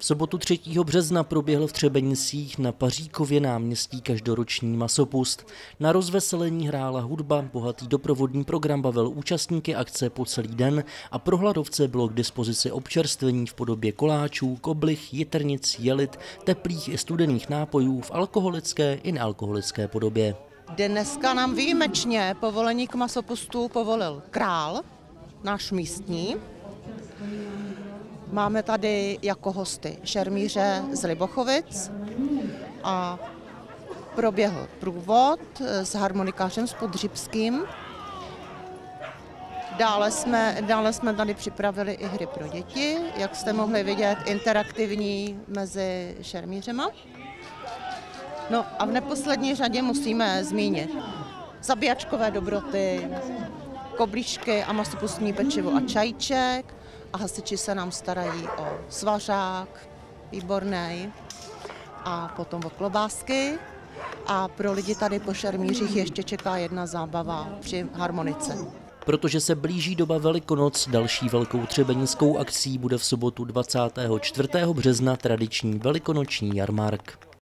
V sobotu 3. března proběhl v Třebenicích na Paříkově náměstí každoroční masopust. Na rozveselení hrála hudba, bohatý doprovodný program bavil účastníky akce po celý den a pro hladovce bylo k dispozici občerstvení v podobě koláčů, koblich, jitrnic, jelit, teplých i studených nápojů v alkoholické i nealkoholické podobě. Dneska nám výjimečně povolení k masopustu povolil král, náš místní, Máme tady jako hosty šermíře z Libochovic a proběhl průvod s harmonikářem s Podřibským. Dále jsme, dále jsme tady připravili i hry pro děti, jak jste mohli vidět, interaktivní mezi šermířema. No a v neposlední řadě musíme zmínit zabíjačkové dobroty, koblížky a masopustní pečivo a čajček, a hasiči se nám starají o svařák, výborný, a potom o klobásky. A pro lidi tady po Šermířích ještě čeká jedna zábava při harmonice. Protože se blíží doba Velikonoc, další velkou třebenickou akcí bude v sobotu 24. března tradiční velikonoční jarmark.